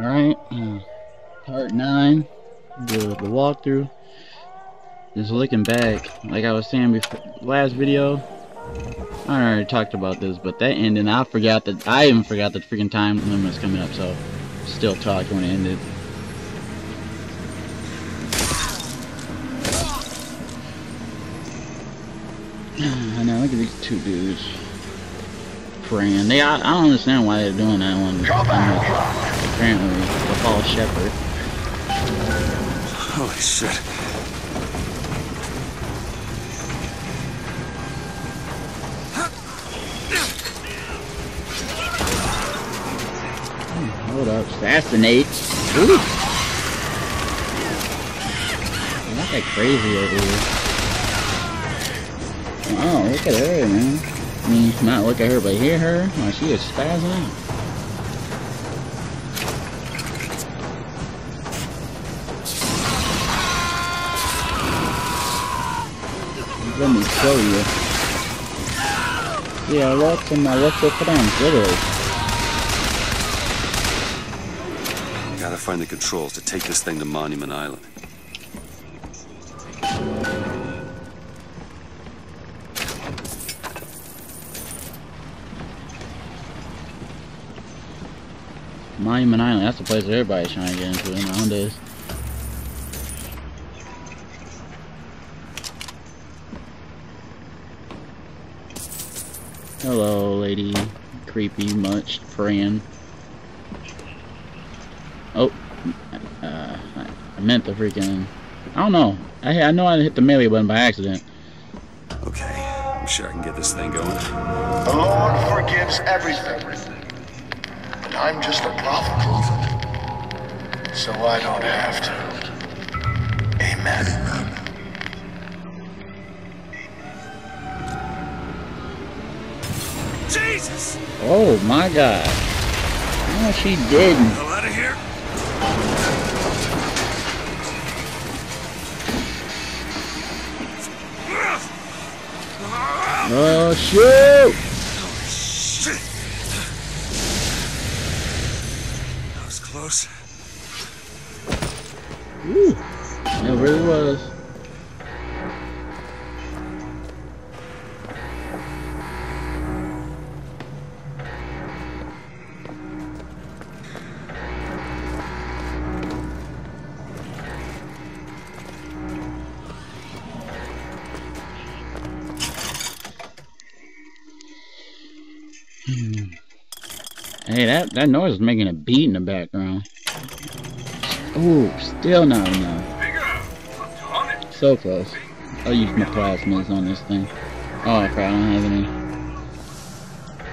Alright, uh, part 9, the, the walkthrough. Just looking back, like I was saying before, last video, I already talked about this, but that ending, I forgot that, I even forgot that freaking time limit was coming up, so still talking when it ended. I know, look at these two dudes praying. They, I, I don't understand why they're doing that one. Apparently, the false shepherd. Holy shit. Hmm, hold up, assassinate. Ooh. Not that crazy over here. Oh, look at her, man. I mean, not look at her, but hear her. Oh, she is spazzing out. Let me show you. Yeah, lots of my little friends, literally. Gotta find the controls to take this thing to Monument Island. Monument Island, that's the place everybody's trying to get into nowadays. Hello, lady. Creepy, much praying. Oh, uh, I meant the freaking. I don't know. I I know I hit the melee button by accident. Okay, I'm sure I can get this thing going. The Lord forgives everything. And I'm just a prophet. So I don't have to. Amen. Jesus! Oh my god. Oh, she didn't. Hell out of here! Oh shoot! Shit! That was close. Ooh, it really was. Hey, that, that noise is making a beat in the background. Ooh, still not enough. So close. I'll use my plasmas on this thing. Oh, crap, I don't have any.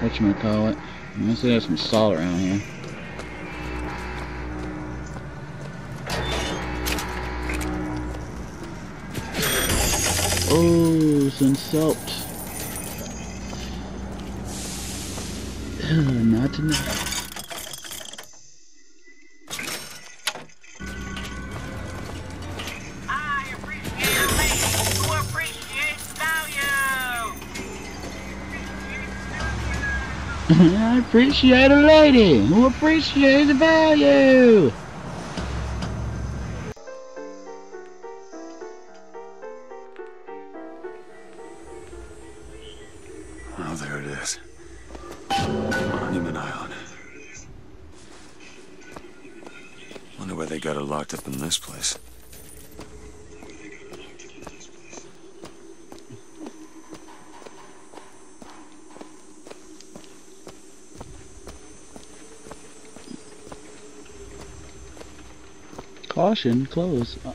What you gonna Let's see, there's some salt around here. Oh, some salt. Not enough. I appreciate a lady who appreciates value. Caution, close. Uh.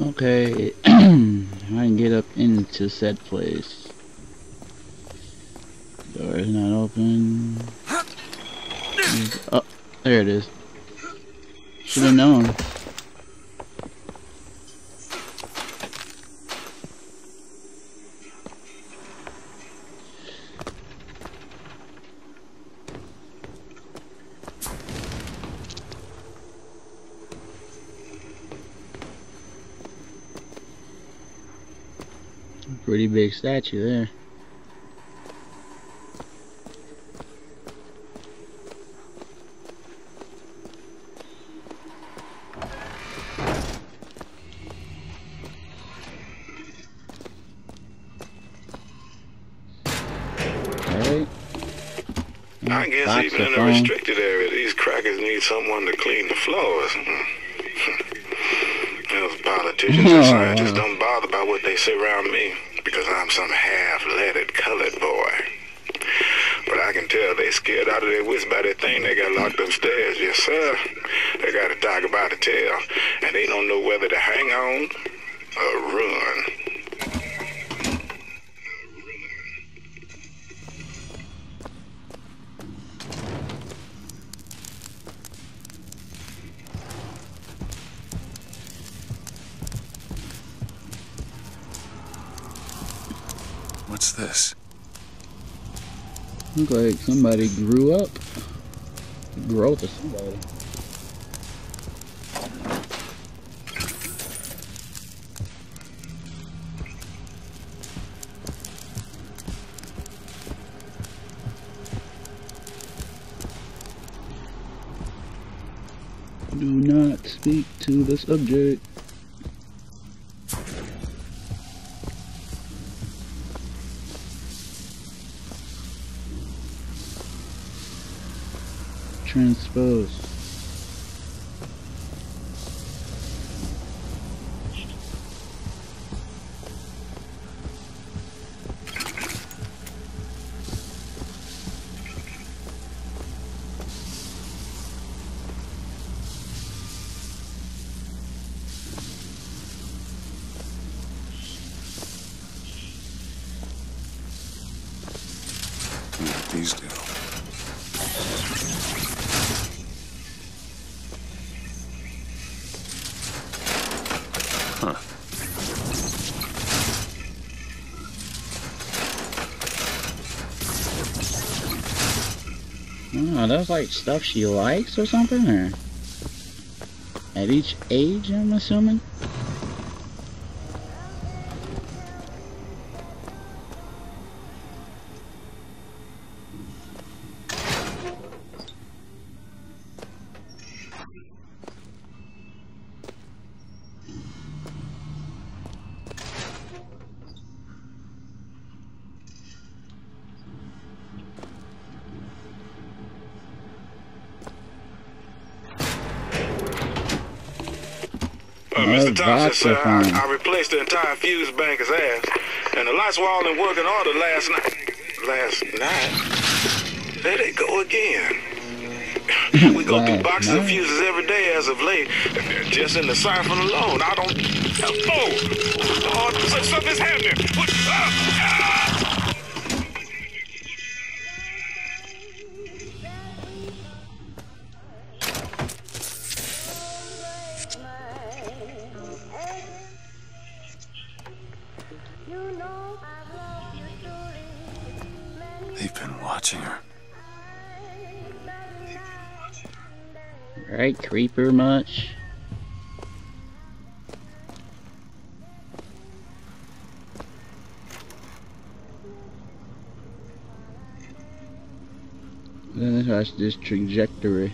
Okay, I can get up into said place. Door is not open. Oh, there it is. Should have known. pretty big statue there. I guess even in a restricted area, these crackers need someone to clean the floors. Hmm. Those politicians and scientists don't bother about what they say around me. I'm some half-leaded colored boy. But I can tell they scared out of their wits by that thing they got locked upstairs. Yes, sir. They got a dog about to tell, and they don't know whether to hang on or run. What's this? Look like somebody grew up. Growth of somebody. Do not speak to the subject. Transpose. Oh, that's like stuff she likes or something, or at each age, I'm assuming. Uh, Mr. Thompson, sir. I, I replaced the entire fuse banker's ass, and the lights were all in working order last night. Last night? There they go again. we go through boxes of fuses every day as of late, just in the siphon alone. I don't. Oh! Some stuff is happening. What? Ah! Right, creeper much? Then that's this trajectory.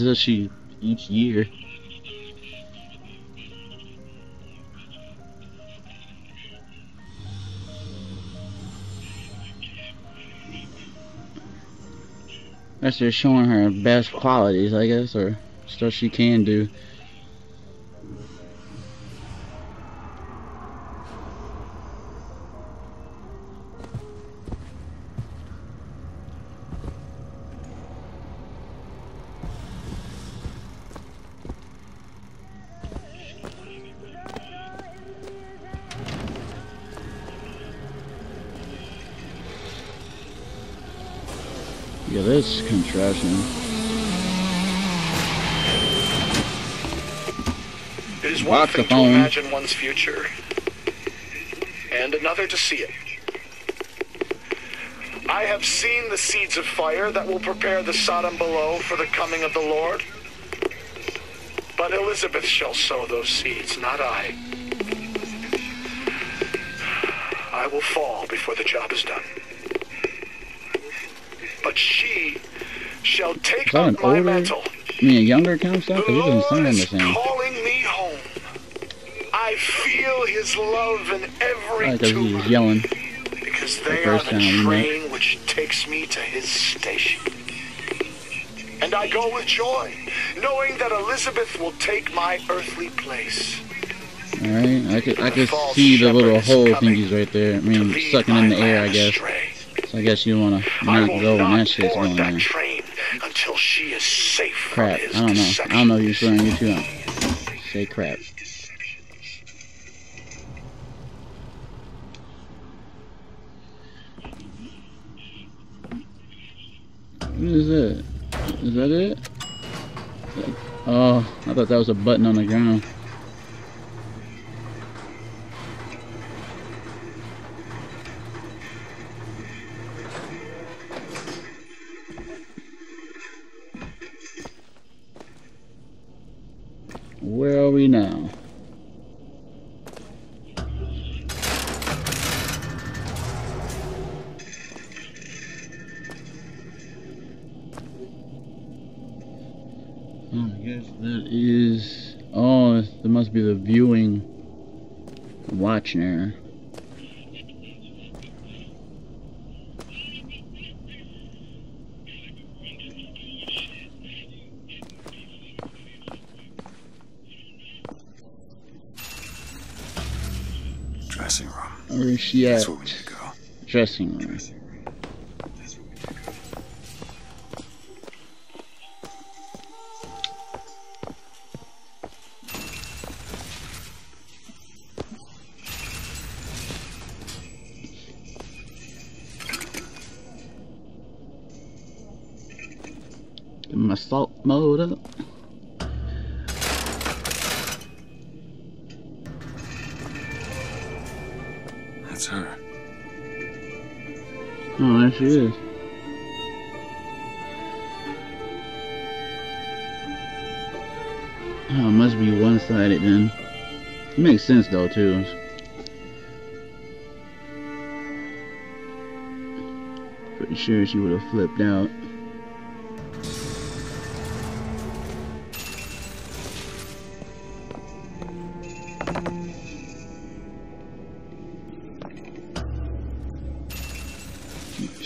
Wow, she each year. That's just showing her best qualities, I guess, or stuff she can do. At this contraption. It is one thing to imagine one's future, and another to see it. I have seen the seeds of fire that will prepare the Sodom below for the coming of the Lord. But Elizabeth shall sow those seeds, not I. I will fall before the job is done. But she shall take Is that an my older- mantle. I mean, a younger? The Because he doesn't sound the same. calling me home. I feel his love in every Like, tumor was yelling. because the they are the we met. train which takes me to his station. And I go with joy, knowing that Elizabeth will take my earthly place. Alright, I could I could see the little hole thingies right there. I mean, sucking in the air, I guess. astray. So I guess you wanna not go when that shit's going that train until she is safe Crap. I don't know. deception. I don't know if you're swearing YouTube. on. Say crap. What is that? Is that it? Oh, I thought that was a button on the ground. Guess that is. Oh, that must be the viewing watching error. Dressing room. Where is she at? That's where we need to go. Dressing room. That's her. Oh, there she is. Oh, must be one-sided then. It makes sense though too. Pretty sure she would have flipped out.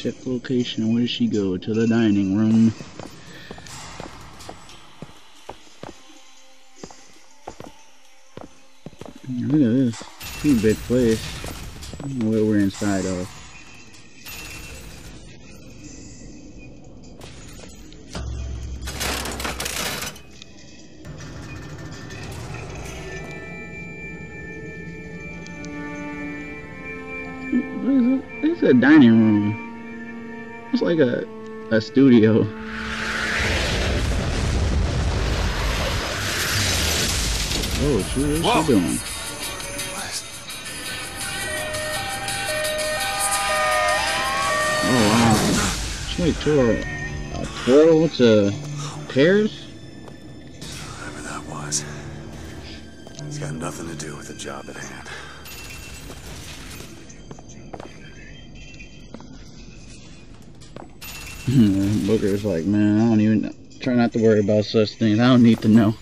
Check location. Where does she go? To the dining room. Look at this. Pretty big place. What we're inside of. It's a dining room. It's like a a studio. Oh, she, what's Whoa. she doing? Oh wow. She like tore uh, a, a twirl to pears? Whatever that was. It's got nothing to do with the job at hand. Booker's like, man, I don't even try not to worry about such things. I don't need to know.